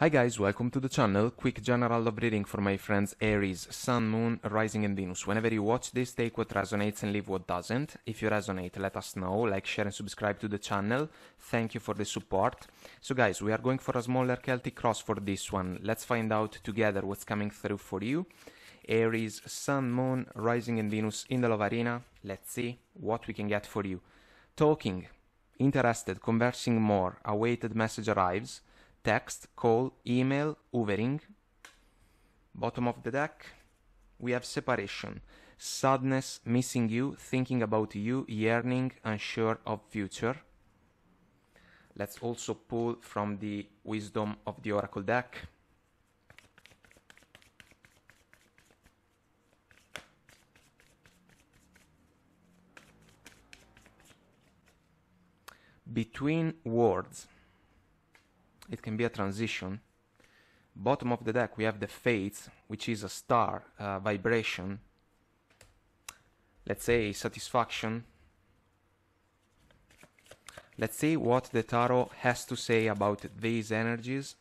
Hi guys, welcome to the channel. Quick general love reading for my friends Aries, Sun, Moon, Rising and Venus. Whenever you watch this, take what resonates and leave what doesn't. If you resonate, let us know. Like, share and subscribe to the channel. Thank you for the support. So guys, we are going for a smaller Celtic cross for this one. Let's find out together what's coming through for you. Aries, Sun, Moon, Rising and Venus in the love arena. Let's see what we can get for you. Talking, interested, conversing more, awaited message arrives text, call, email, hoovering. Bottom of the deck, we have separation, sadness, missing you, thinking about you, yearning, unsure of future. Let's also pull from the wisdom of the oracle deck. Between worlds it can be a transition. Bottom of the deck we have the Fates, which is a star uh, vibration. Let's say satisfaction. Let's see what the tarot has to say about these energies.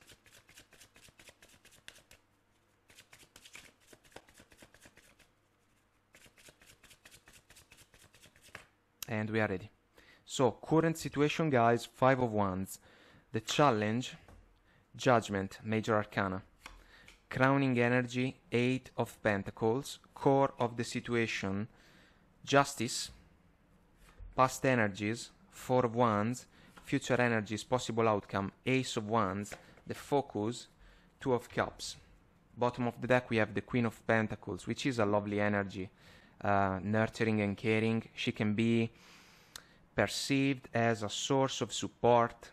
And we are ready. So, current situation, guys, Five of Wands. The challenge, judgment, major arcana. Crowning energy, eight of pentacles. Core of the situation, justice. Past energies, four of wands. Future energies, possible outcome, ace of wands. The focus, two of cups. Bottom of the deck we have the queen of pentacles, which is a lovely energy. Uh, nurturing and caring. She can be perceived as a source of support,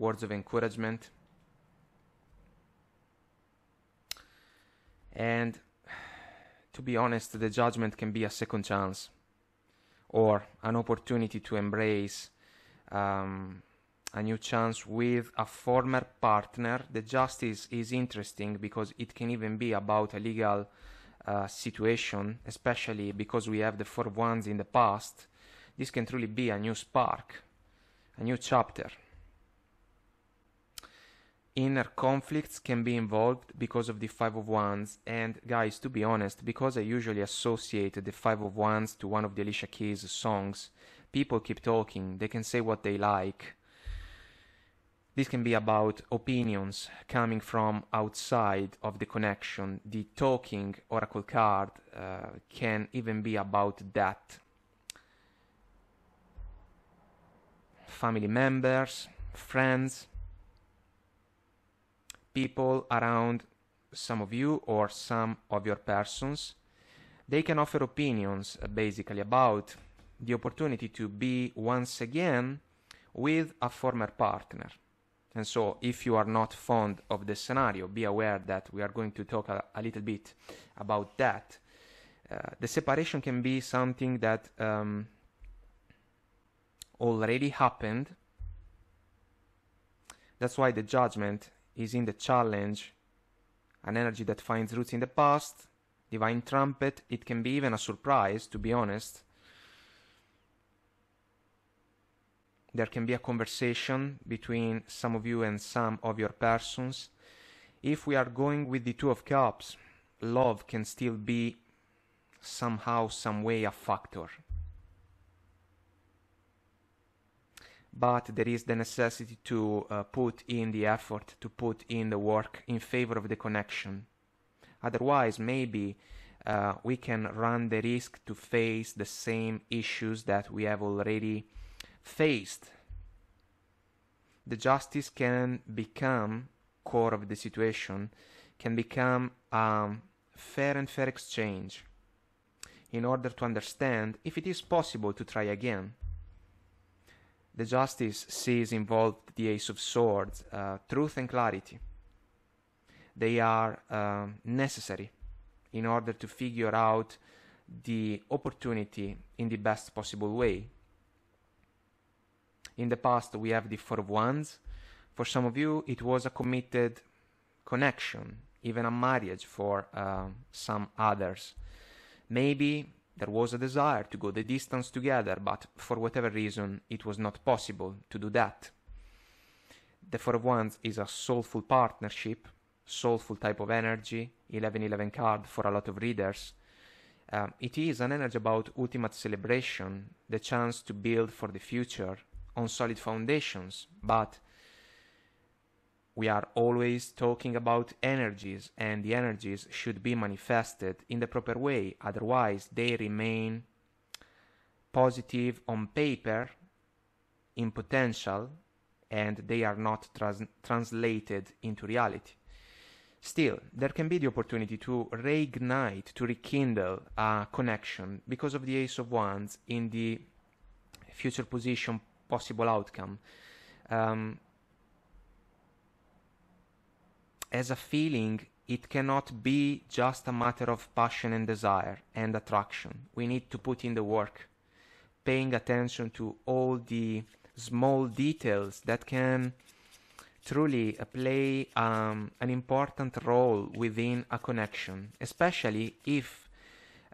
words of encouragement. And to be honest, the judgment can be a second chance or an opportunity to embrace um, a new chance with a former partner. The justice is interesting because it can even be about a legal uh, situation, especially because we have the four wands in the past. This can truly be a new spark, a new chapter inner conflicts can be involved because of the five of wands. And guys to be honest because i usually associate the five of wands to one of the alicia keys songs people keep talking. They can say what they like. This can be about opinions coming from outside of the connection. The talking oracle card uh, can even be about that. Family members friends people around some of you or some of your persons. They can offer opinions uh, basically about the opportunity to be once again with a former partner. And so, if you are not fond of the scenario, be aware that we are going to talk a, a little bit about that. Uh, the separation can be something that um, already happened. That's why the judgment is in the challenge, an energy that finds roots in the past, divine trumpet, it can be even a surprise, to be honest. There can be a conversation between some of you and some of your persons. If we are going with the Two of Cups, love can still be somehow, some way a factor. But there is the necessity to uh, put in the effort, to put in the work in favor of the connection. Otherwise, maybe uh, we can run the risk to face the same issues that we have already faced. The justice can become core of the situation, can become a fair and fair exchange in order to understand if it is possible to try again the justice sees involved the Ace of Swords, uh, truth and clarity. They are uh, necessary in order to figure out the opportunity in the best possible way. In the past, we have the Four of Wands. For some of you, it was a committed connection, even a marriage for uh, some others. Maybe there was a desire to go the distance together, but for whatever reason it was not possible to do that. the Four of Wands is a soulful partnership, soulful type of energy, 1111 card for a lot of readers. Um, it is an energy about ultimate celebration, the chance to build for the future on solid foundations, but we are always talking about energies, and the energies should be manifested in the proper way, otherwise, they remain positive on paper, in potential, and they are not trans translated into reality. Still, there can be the opportunity to reignite, to rekindle a connection because of the Ace of Wands in the future position possible outcome. Um, as a feeling, it cannot be just a matter of passion and desire and attraction. We need to put in the work, paying attention to all the small details that can truly play um, an important role within a connection, especially if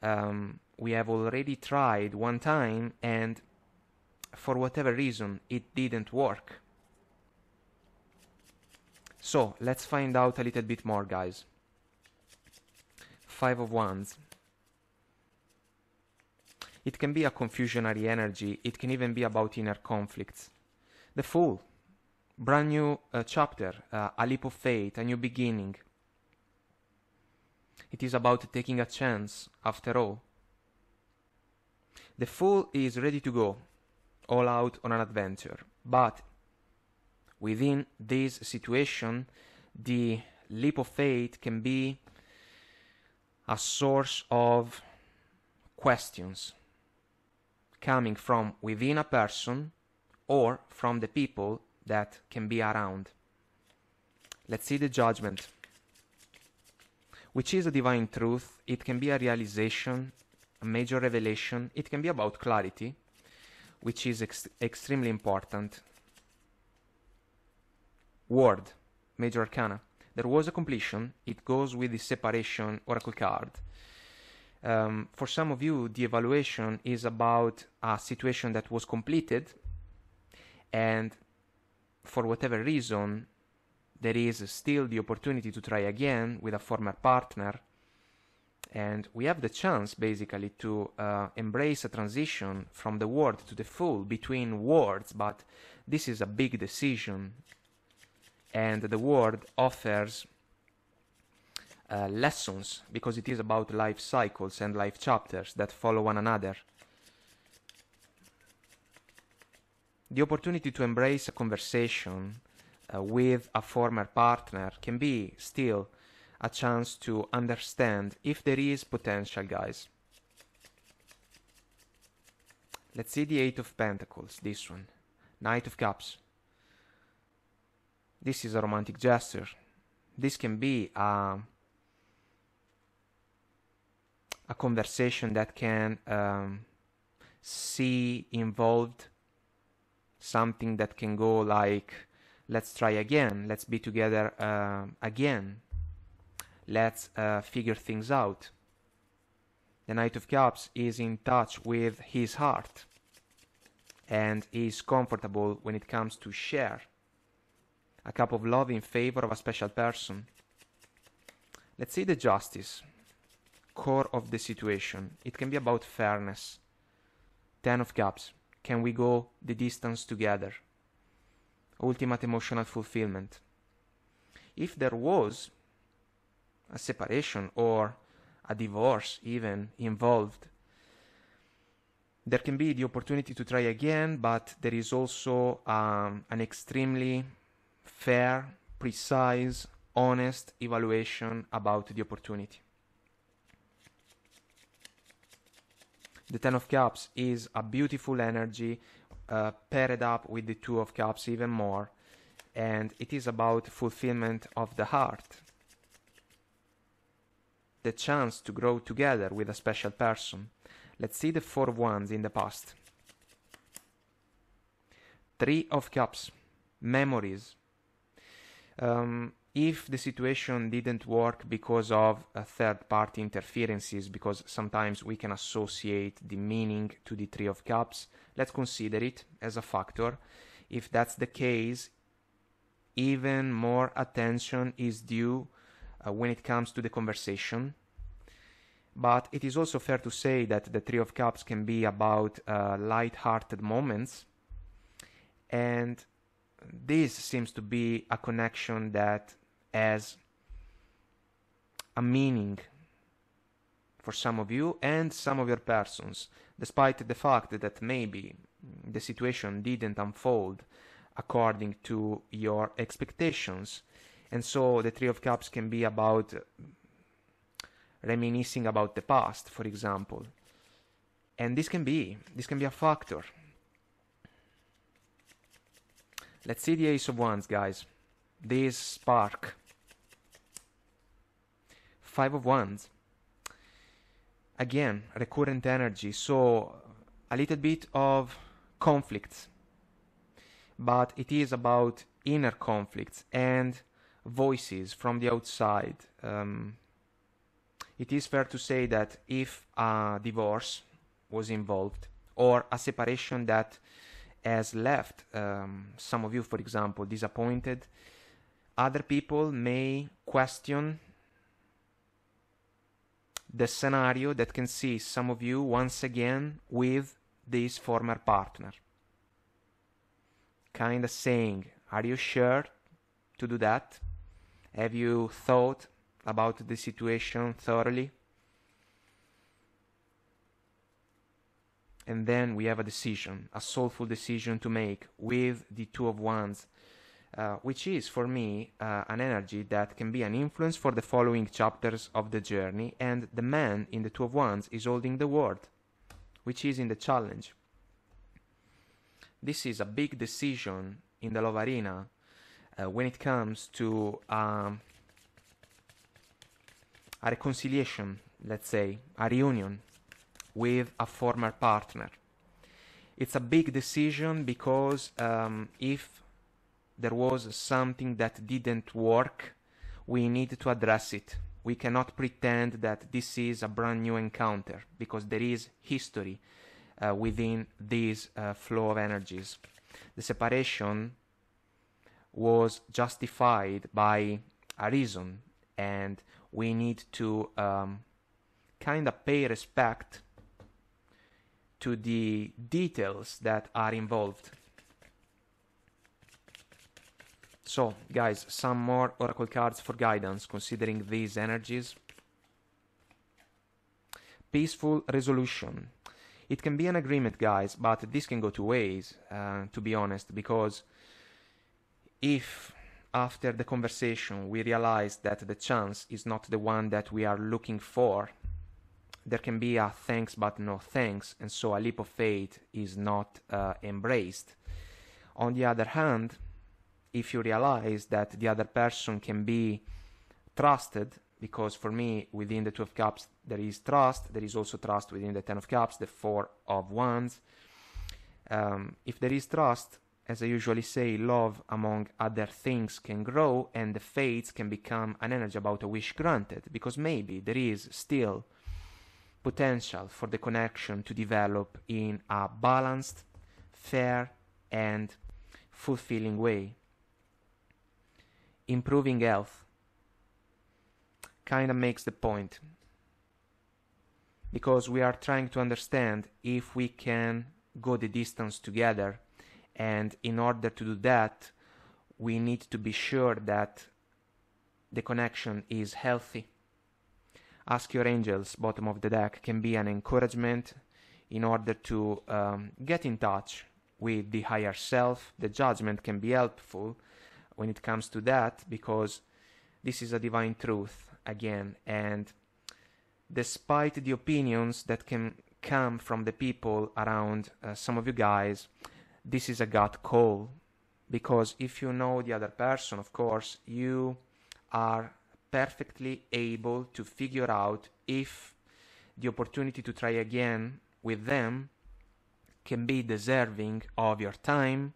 um, we have already tried one time and for whatever reason it didn't work. So let's find out a little bit more, guys. Five of Wands. It can be a confusionary energy, it can even be about inner conflicts. The Fool brand new uh, chapter, uh, a leap of faith, a new beginning. It is about taking a chance, after all. The fool is ready to go, all out on an adventure, but within this situation, the leap of faith can be a source of questions coming from within a person or from the people that can be around. Let's see the judgment, which is a divine truth. It can be a realization, a major revelation. It can be about clarity, which is ex extremely important. World, major arcana. There was a completion. It goes with the separation oracle card. Um, for some of you, the evaluation is about a situation that was completed and for whatever reason, there is still the opportunity to try again with a former partner. And we have the chance basically to uh, embrace a transition from the world to the fool between worlds, but this is a big decision. And the world offers uh, lessons because it is about life cycles and life chapters that follow one another. the opportunity to embrace a conversation uh, with a former partner can be still a chance to understand if there is potential, guys. Let's see the Eight of Pentacles, this one. Knight of Cups. This is a romantic gesture. This can be a, a conversation that can um, see involved something that can go like let's try again. Let's be together uh, again. Let's uh, figure things out. The knight of cups is in touch with his heart and is comfortable when it comes to share a cup of love in favor of a special person. Let's see the justice. Core of the situation. It can be about fairness. Ten of cups. Can we go the distance together? Ultimate emotional fulfillment. If there was a separation or a divorce even involved, there can be the opportunity to try again, but there is also um, an extremely fair, precise, honest evaluation about the opportunity. The Ten of Cups is a beautiful energy uh, paired up with the Two of Cups even more. And it is about fulfillment of the heart. The chance to grow together with a special person. Let's see the Four of Wands in the past. Three of Cups. Memories. Um, if the situation didn't work because of third party interferences, because sometimes we can associate the meaning to the Three of Cups, let's consider it as a factor. If that's the case, even more attention is due uh, when it comes to the conversation. But it is also fair to say that the Three of Cups can be about uh, light-hearted moments, and this seems to be a connection that has a meaning for some of you and some of your persons, despite the fact that maybe the situation didn't unfold according to your expectations. And so the Three of Cups can be about reminiscing about the past, for example. And this can be, this can be a factor. Let's see the Ace of Wands, guys. This spark. Five of Wands. Again, recurrent energy, so a little bit of conflicts. But it is about inner conflicts and voices from the outside. Um, it is fair to say that if a divorce was involved or a separation that has left um, some of you, for example, disappointed, other people may question the scenario that can see some of you once again with this former partner. Kind of saying, Are you sure to do that? Have you thought about the situation thoroughly. And then we have a decision, a soulful decision to make with the Two of Wands, uh, which is for me uh, an energy that can be an influence for the following chapters of the journey. And the man in the Two of Wands is holding the world, which is in the challenge. This is a big decision in the love arena uh, when it comes to um, a reconciliation, let's say, a reunion with a former partner. It's a big decision because um, if there was something that didn't work, we need to address it. We cannot pretend that this is a brand new encounter because there is history uh, within this uh, flow of energies. The separation was justified by a reason and we need to um, kind of pay respect to the details that are involved. So, guys, some more oracle cards for guidance considering these energies. Peaceful resolution. It can be an agreement, guys, but this can go two ways, uh, to be honest, because if after the conversation we realize that the chance is not the one that we are looking for, there can be a thanks but no thanks, and so a leap of faith is not uh, embraced. On the other hand, if you realize that the other person can be trusted, because for me, within the Two of Cups, there is trust, there is also trust within the Ten of Cups, the Four of Wands. Um, if there is trust, as I usually say, love among other things can grow and the fates can become an energy about a wish granted because maybe there is still potential for the connection to develop in a balanced, fair, and fulfilling way. Improving health kind of makes the point because we are trying to understand if we can go the distance together and in order to do that we need to be sure that the connection is healthy ask your angels bottom of the deck can be an encouragement in order to um, get in touch with the higher self. The judgment can be helpful when it comes to that because this is a divine truth again. And despite the opinions that can come from the people around uh, some of you guys this is a gut call because if you know the other person, of course, you are perfectly able to figure out if the opportunity to try again with them can be deserving of your time,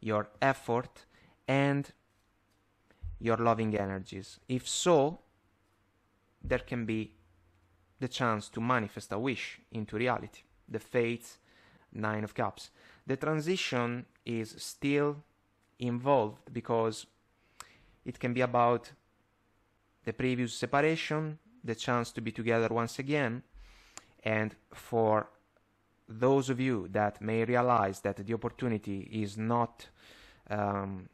your effort, and your loving energies. If so, there can be the chance to manifest a wish into reality. The Fates, Nine of Cups the transition is still involved because it can be about the previous separation, the chance to be together once again, and for those of you that may realize that the opportunity is not um,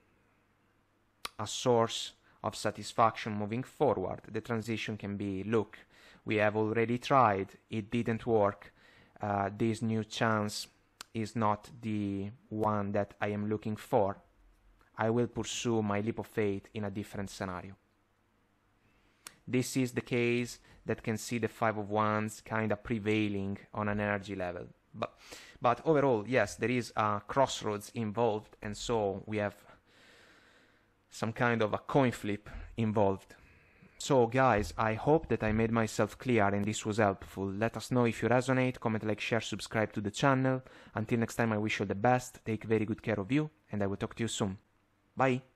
a source of satisfaction moving forward, the transition can be look, we have already tried, it didn't work, uh, this new chance is not the one that I am looking for. I will pursue my leap of faith in a different scenario. This is the case that can see the Five of Wands kind of prevailing on an energy level. But, but overall, yes, there is a crossroads involved, and so we have some kind of a coin flip involved. So guys, I hope that I made myself clear and this was helpful. Let us know if you resonate, comment, like, share, subscribe to the channel. Until next time I wish you the best, take very good care of you, and I will talk to you soon. Bye!